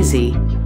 busy.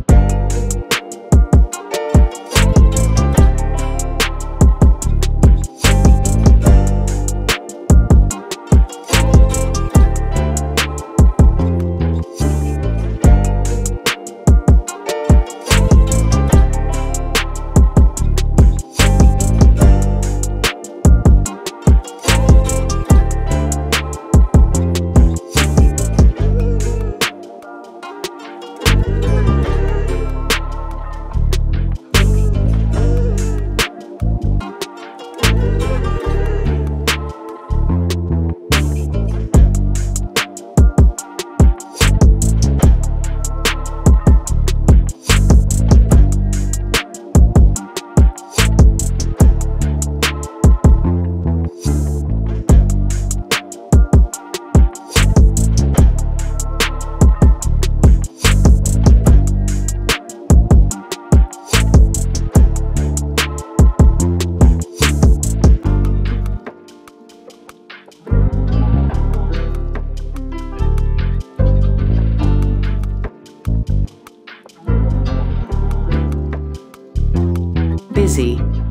easy.